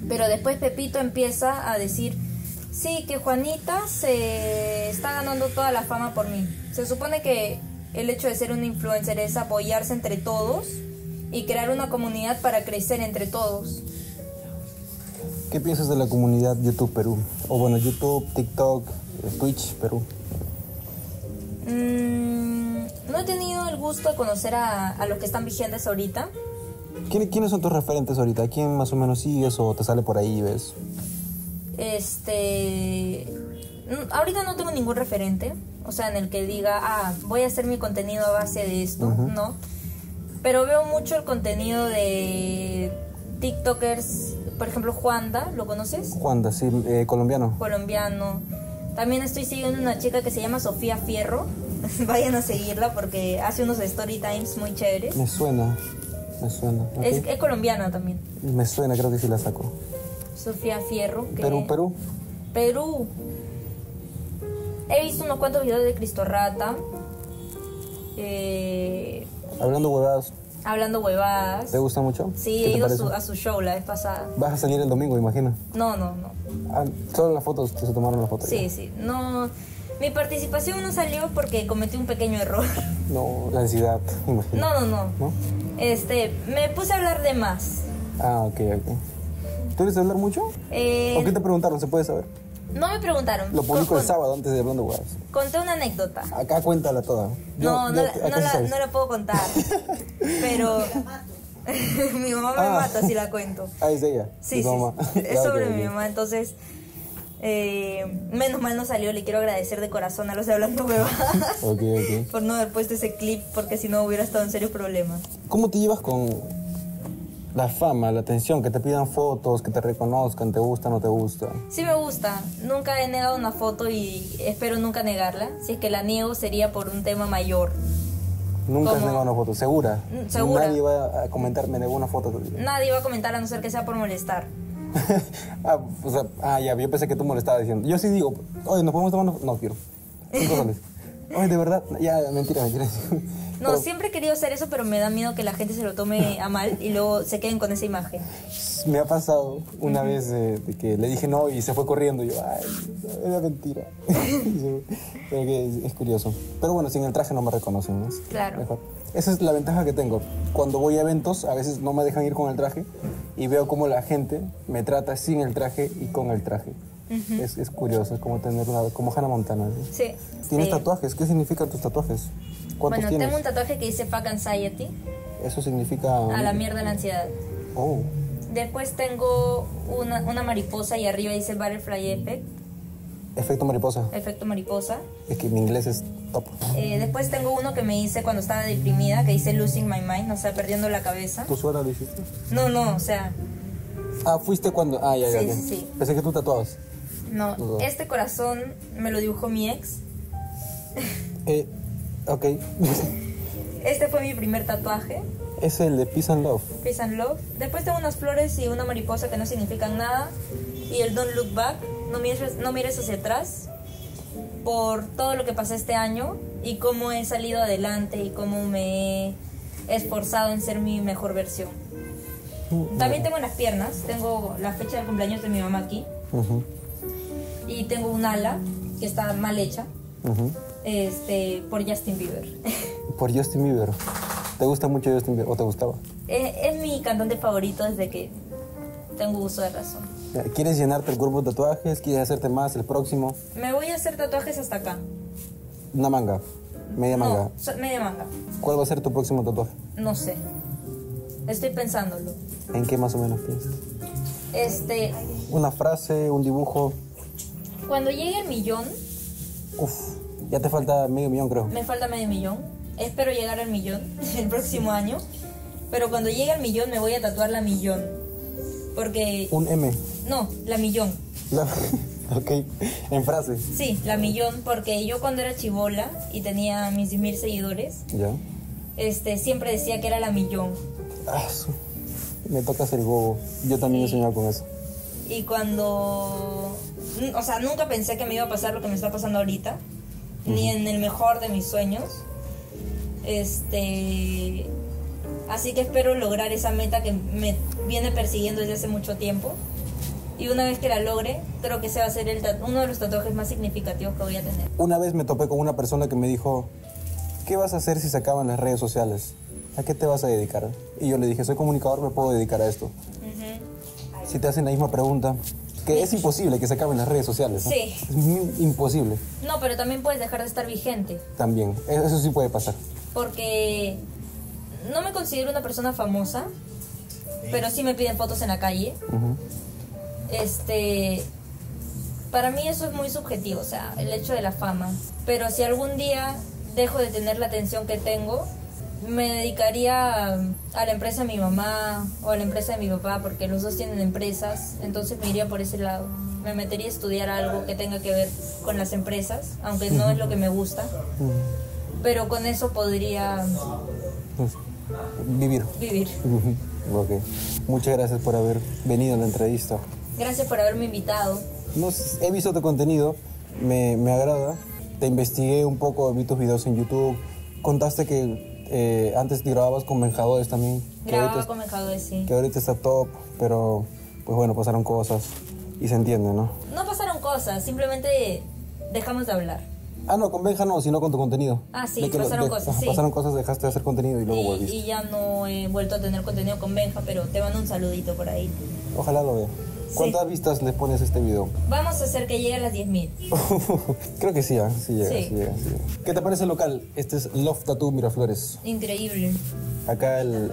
pero después Pepito empieza a decir, Sí, que Juanita se está ganando toda la fama por mí. Se supone que el hecho de ser un influencer es apoyarse entre todos y crear una comunidad para crecer entre todos. ¿Qué piensas de la comunidad YouTube Perú? O bueno, YouTube, TikTok, Twitch Perú. Mm, no he tenido el gusto de conocer a, a los que están vigentes ahorita. ¿Quién- ¿Quiénes son tus referentes ahorita? ¿Quién más o menos sigues o te sale por ahí y ves? Este. Ahorita no tengo ningún referente. O sea, en el que diga, ah, voy a hacer mi contenido a base de esto. No. Pero veo mucho el contenido de TikTokers. Por ejemplo, Juanda, ¿lo conoces? Juanda, sí, eh, colombiano. Colombiano. También estoy siguiendo una chica que se llama Sofía Fierro. Vayan a seguirla porque hace unos story times muy chéveres. Me suena, me suena. Es, es colombiana también. Me suena, creo que sí la saco. Sofía Fierro. que- Perú, Perú. Perú. He visto unos cuantos videos de Cristo Rata. Eh, Hablando huevadas, hablando huevadas. ¿te gusta mucho? Sí, ¿Qué he ido a su, a su show la vez pasada. Vas a salir el domingo, imagino. No, no, no. Ah, solo las fotos, se tomaron las fotos. Sí, ya. sí. No. Mi participación no salió porque cometí un pequeño error. No, la ansiedad. No, no, no. ¿No? Este, me puse a hablar de más. Ah, ok, ok. ¿Tú eres de hablar mucho? Eh, ¿O qué te preguntaron? ¿Se puede saber? no me preguntaron. Lo publico el sábado antes de hablando huevadas. Conté una anécdota. Acá cuéntala toda. Yo- No, no, yo- la, no, la, no la puedo contar. Pero. mi mamá me Ah. mata si la cuento. Ah, es de ella. Sí, sí, mamá. Es Ah, ok, sobre ok. mi mamá, entonces. Eh, menos mal no salió, le quiero agradecer de corazón a los de Hablando Huevadas Ok, ok. por no haber puesto ese clip, porque si no hubiera estado en serios problemas. ¿Cómo te llevas con la fama, la atención, que te pidan fotos, que te reconozcan, te gusta, no te gusta? Sí me gusta, nunca he negado una foto y espero nunca negarla. Si es que la niego sería por un tema mayor. Nunca has ¿Cómo? negado una foto, segura. Mm, segura. Nadie va a comentarme de una foto. Nadie va a comentar a no ser que sea por molestar. ah, o sea, ah, ya, yo pensé que tú me lo estabas diciendo. Yo sí digo, oye, ¿nos podemos tomar foto? No quiero. Oye, de verdad, ya, mentira, mentira. No, Pero siempre he querido hacer eso, pero me da miedo que la gente se lo tome a mal y luego se queden con esa imagen. me ha pasado una vez eh, de que le dije no y se fue corriendo. Y yo, ay, era mentira. Pero que es, es curioso. Pero bueno, sin el traje no me reconocen, ¿no? Claro. Mejor. Esa es la ventaja que tengo. Cuando voy a eventos, a veces no me dejan ir con el traje y veo cómo la gente me trata sin el traje y con el traje. es, es curioso, es como tener una, como Hannah Montana. ¿sí? Sí. ¿Tienes sí. tatuajes? ¿Qué significan tus tatuajes? ¿Cuántos Bueno, tienes? tengo un tatuaje que dice Fuck Anxiety, Eso significa... a la mierda la ansiedad. Oh, Después tengo una, una mariposa y arriba dice Butterfly Effect, efecto mariposa. efecto mariposa. Es que mi inglés es. Eh, después tengo uno que me hice cuando estaba deprimida, que dice Losing My Mind, o sea, perdiendo la cabeza. ¿Tu suela lo hiciste? No, no, o sea, Ah, fuiste cuando... Ah, ya, ya, Sí, ya. sí. Pensé que tú tatuabas. no. No. Este corazón me lo dibujó mi ex. Eh, ok. Este fue mi primer tatuaje. es el de Peace and Love. Peace and Love. Después tengo unas flores y una mariposa que no significan nada. Y el Don't Look Back, no mires, no mires hacia atrás. Por todo lo que pasé este año y cómo he salido adelante y cómo me he esforzado en ser mi mejor versión. También tengo en las piernas, tengo la fecha del cumpleaños de mi mamá aquí. Ujú, Y tengo un ala que está mal hecha este, por Justin Bieber. Por Justin Bieber. ¿Te gusta mucho Justin Bieber o te gustaba? es, es mi cantante favorito desde que tengo uso de razón. ¿Quieres llenarte el cuerpo de tatuajes? ¿Quieres hacerte más el próximo? Me voy a hacer tatuajes hasta acá. Una manga. Media manga. No, so- media manga. ¿Cuál va a ser tu próximo tatuaje? No sé. Estoy pensándolo. ¿En qué más o menos piensas? Este, Una frase, un dibujo. cuando llegue el millón, Uf, ya te falta medio millón creo. me falta medio millón. Espero llegar al millón el próximo año. Pero cuando llegue al millón me voy a tatuar la millón. Porque... Un M. No, la millón. La- ok, en frase. Sí, la millón, porque yo cuando era chivola y tenía mis 10.000 seguidores, Ya. este, siempre decía que era la millón. Ah, me tocas el bobo. Yo también he soñado con eso. Y cuando... O sea, nunca pensé que me iba a pasar lo que me está pasando ahorita. Ni en el mejor de mis sueños. Este... Así que espero lograr esa meta que me viene persiguiendo desde hace mucho tiempo. Y una vez que la logre, creo que ese va a ser el uno de los tatuajes más significativos que voy a tener. Una vez me topé con una persona que me dijo, ¿qué vas a hacer si se acaban las redes sociales? ¿A qué te vas a dedicar? Y yo le dije, soy comunicador, me puedo dedicar a esto. Si te hacen la misma pregunta, que es imposible que se acaben las redes sociales. ¿no? Sí. Es imposible No, pero también puedes dejar de estar vigente. también. Eso sí puede pasar. Porque no me considero una persona famosa, pero sí me piden fotos en la calle. Este, para mí eso es muy subjetivo, o sea, el hecho de la fama. Pero si algún día dejo de tener la atención que tengo, me dedicaría a, a la empresa de mi mamá o a la empresa de mi papá, porque los dos tienen empresas, entonces me iría por ese lado. Me metería a estudiar algo que tenga que ver con las empresas, aunque no es lo que me gusta, pero con eso podría Pues, vivir. vivir. Ok. Muchas gracias por haber venido a la entrevista. Gracias por haberme invitado. No he visto tu contenido, me, me agrada. Te investigué un poco, vi tus videos en YouTube. Contaste que eh, antes grababas con Menjadores también. Grababa con Menjadores, sí. que ahorita está top, pero pues bueno, pasaron cosas y se entiende, ¿no? No pasaron cosas, simplemente dejamos de hablar. Ah, no, con Benja no, sino con tu contenido. Ah, sí, lo- pasaron de- cosas, sí. Pasaron cosas, dejaste de hacer contenido y luego Y, volviste. y ya no he vuelto a tener contenido con Benja, pero te mando un saludito por ahí. Ojalá lo vea. ¿Cuántas vistas le pones a este video? Vamos a hacer que llegue a las 10.000. Creo que sí, sí llega, Sí. sí llega, sí llega. ¿Qué te parece el local? Este es Love Tattoo Miraflores. Increíble. Acá el,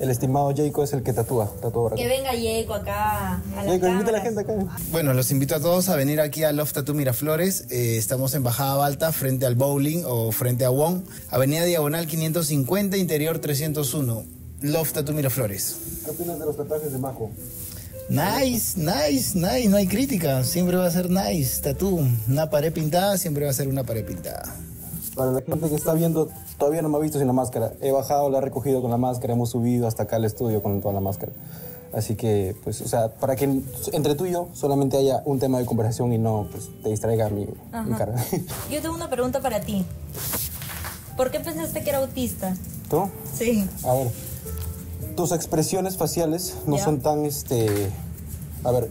el estimado Jayco es el que tatúa, tatuador. Que venga Yeco acá a la Jayco, invita a la gente acá. Bueno, los invito a todos a venir aquí a Love Tattoo Miraflores. Eh, estamos en Bajada Balta, frente al bowling o frente a Wong. Avenida Diagonal 550, interior 301. Love Tattoo Miraflores. ¿Qué opinas de los tatuajes de Majo? Nice, nice, nice, no hay crítica. Siempre va a ser nice. Tatú, una pared pintada, siempre va a ser una pared pintada. Para la gente que está viendo, todavía no me ha visto sin la máscara. He bajado, la he recogido con la máscara, hemos subido hasta acá al estudio con toda la máscara. Así que, pues, o sea, para que entre tú y yo solamente haya un tema de conversación y no, pues, te distraiga mi, mi cara. Yo tengo una pregunta para ti. ¿Por qué pensaste que era autista? ¿Tú? Sí. A ver, tus expresiones faciales no son tan, este... A ver,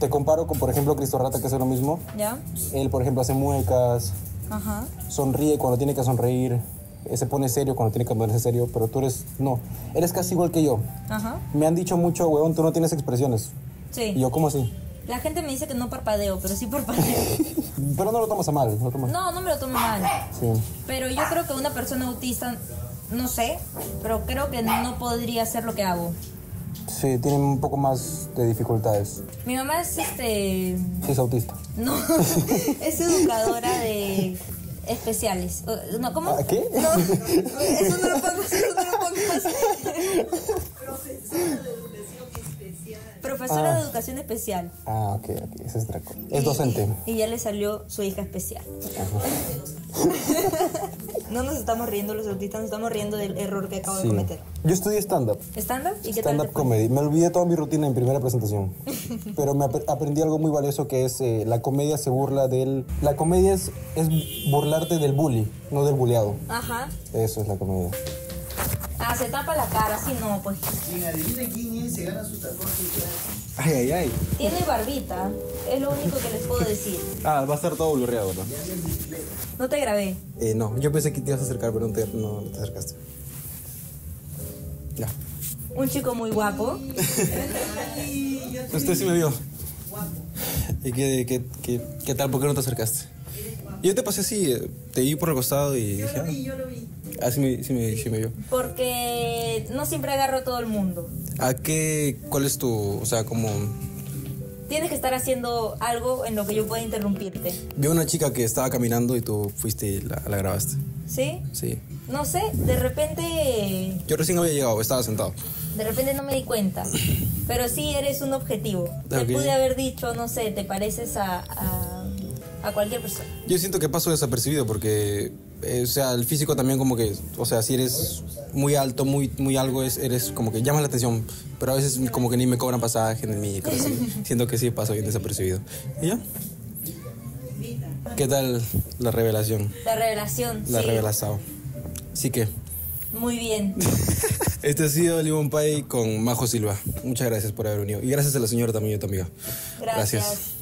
te comparo con, por ejemplo, Cristo Rata, que hace lo mismo. ¿Ya? Él, por ejemplo, hace muecas, Ajá. sonríe cuando tiene que sonreír, eh, se pone serio cuando tiene que ponerse serio, pero tú eres... No, eres casi igual que yo. Ajá. Me han dicho mucho, huevón, tú no tienes expresiones. Sí. Y yo, ¿cómo así? La gente me dice que no parpadeo, pero sí parpadeo. Pero no lo tomas a mal, no tomas... No, no me lo tomo mal. Sí. Pero yo creo que una persona autista, no sé, pero creo que no podría hacer lo que hago. Sí, tiene un poco más de dificultades. Mi mamá es este. Sí, es autista. No, es educadora de especiales. No, ¿Cómo? ¿Ah, qué? No, eso no lo pongas, eso no lo pongas. Profesora de educación especial. Ah, ok, ok, ese es Draco. Es docente. Y ya le salió su hija especial. No nos estamos riendo los autistas, nos estamos riendo del error que acabo Sí. de cometer. Yo estudié stand-up. ¿Stand-up? ¿Y qué tal? Stand-up comedy. Me olvidé toda mi rutina en primera presentación. Pero me ap- aprendí algo muy valioso que es eh, la comedia se burla del... La comedia es, es burlarte del bully, no del bulleado. Ajá. Eso es la comedia. Ah, se tapa la cara, si no, pues. Quien adivine quién es, se gana su tatuaje. Ay, ay, ay. Tiene barbita, es lo único que les puedo decir. Ah, va a estar todo blurreado, ¿verdad? No te grabé. Eh, no, yo pensé que te ibas a acercar, pero no te, no, no te acercaste. Ya. Un chico muy guapo. Usted sí me vio. ¿Y qué, qué, qué, qué tal? ¿Por qué no te acercaste? Yo te pasé así, eh, te vi por el costado y dije... ah. yo lo vi. Ah, sí me, sí me, sí me vio. Porque no siempre agarro a todo el mundo. ¿A qué, cuál es tu, o sea, como... Tienes que estar haciendo algo en lo que yo pueda interrumpirte. Vi a una chica que estaba caminando y tú fuiste y la, la grabaste. ¿Sí? Sí. No sé, de repente. Yo recién había llegado, estaba sentado. De repente no me di cuenta. Pero sí eres un objetivo. Te pude haber dicho, no sé, te pareces a, a, a cualquier persona. Yo siento que paso desapercibido porque, eh, o sea, el físico también como que, o sea, si eres muy alto, muy, muy algo, es, eres como que llamas la atención, pero a veces como que ni me cobran pasaje en el micro, así. siento que sí paso bien desapercibido. ¿Y ya? ¿Qué tal la revelación? La revelación. La sí. revelación. Sí que, Muy bien. Este ha sido Limón Pie con Majo Silva. Muchas gracias por haber venido. Y gracias a la señora también, tu amiga. Gracias.